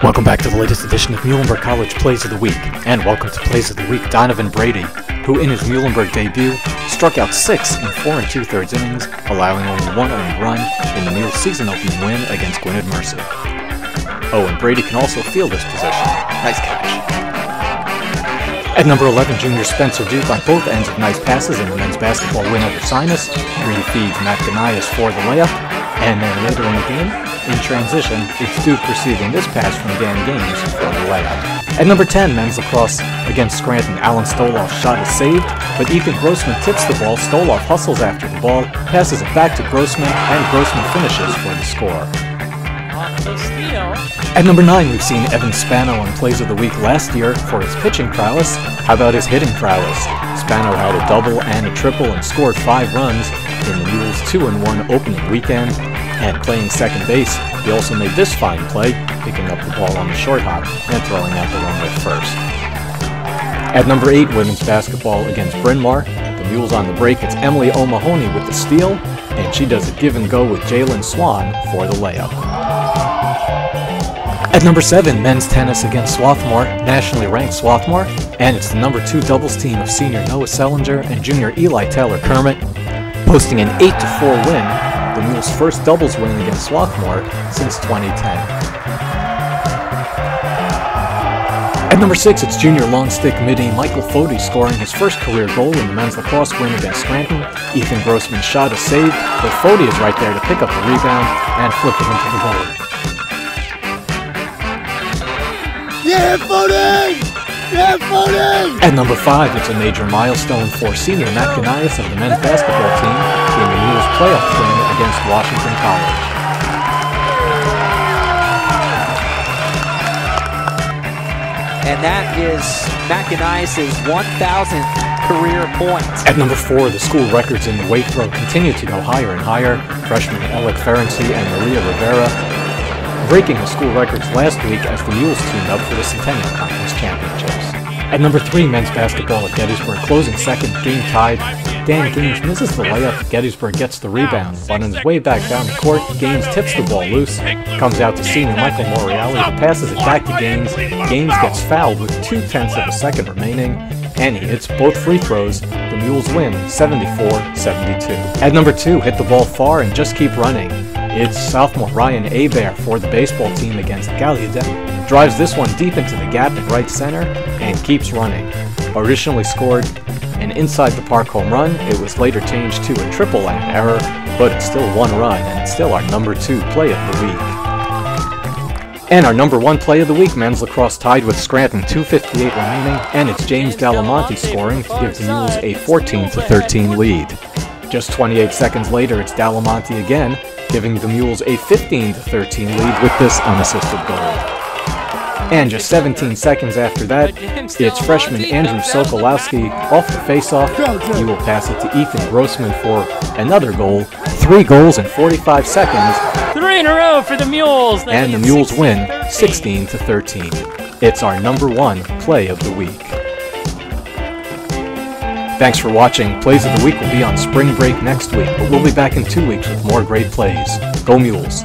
Welcome back to the latest edition of Muhlenberg College Plays of the Week, and welcome to Plays of the Week Donovan Brady, who in his Muhlenberg debut struck out six in four and two thirds innings, allowing only one earned run in the Mules season opening win against Gwynedd Mercy. Oh, and Brady can also field this position. Nice catch. At number 11, junior Spencer Duke on both ends of nice passes in the men's basketball win over Sinus. Green feeds Matt Gnias for the layup, and then later in the game, in transition, it's Duke receiving this pass from Dan Gaines for the layup. At number 10, men's lacrosse against Scranton, Alan Stoloff shot is saved, but Ethan Grossman tips the ball. Stoloff hustles after the ball, passes it back to Grossman, and Grossman finishes for the score. At number 9, we've seen Evan Spano on Plays of the Week last year for his pitching prowess. How about his hitting prowess? Spano had a double and a triple and scored five runs in the Mules 2 and 1 opening weekend. And playing second base, he also made this fine play, picking up the ball on the short hop and throwing out the runner at first. At number 8, women's basketball against Bryn Mawr. The Mules on the break, it's Emily O'Mahoney with the steal, and she does a give and go with Jaelyn Swann for the layup. At number 7, men's tennis against Swarthmore, nationally ranked Swarthmore, and it's the number 2 doubles team of senior Noah Sellinger and junior Eli Taylor Kerman, posting an 8-4 win, Mules' first doubles win against Swarthmore since 2010. At number 6, it's junior long stick midi Michael Fodi scoring his first career goal in the men's lacrosse win against Scranton. Ethan Grossman shot a save, but Fodi is right there to pick up the rebound and flip it into the goal. Yeah, Fodi! Yeah, Fodi! At number 5, it's a major milestone for senior Matt Gnias of the men's basketball team in the Mules playoff win against Washington College. and that is Gnias' 1,000th career points. At number four, the school records in the weight throw continue to go higher and higher. Freshmen Elek Ferency and Maria Rivera breaking the school records last week as the Mules teamed up for the Centennial Conference Championships. At number three, men's basketball at Gettysburg, closing second, game tied. Dan Gaines misses the layup. Gettysburg gets the rebound, but on his way back down the court, Gaines tips the ball loose, comes out to senior Michael Morreale, who passes it back to Gaines. Gaines gets fouled with two tenths of a second remaining, and he hits both free throws. The Mules win 74-72. At number two, hit the ball far and just keep running. It's sophomore Ryan Hebert for the baseball team against Gallaudet. Drives this one deep into the gap in right center and keeps running. Originally scored an inside the park home run, it was later changed to a triple an error, but it's still one run and it's still our number two play of the week. And our number one play of the week, men's lacrosse tied with Scranton, 2.58 remaining, and it's James Dalimonte scoring to give the Mules a 14 13 lead. Just 28 seconds later, it's Dalimonte again, giving the Mules a 15 13 lead with this unassisted goal. And just 17 seconds after that, it's freshman Andrew Sokolowski off the faceoff. He will pass it to Ethan Grossman for another goal. Three goals in 45 seconds. Three in a row for the Mules. They And the Mules win 16-13. 16 to 13. It's our number one play of the week. Thanks for watching. Plays of the Week will be on spring break next week, but we'll be back in two weeks with more great plays. Go Mules!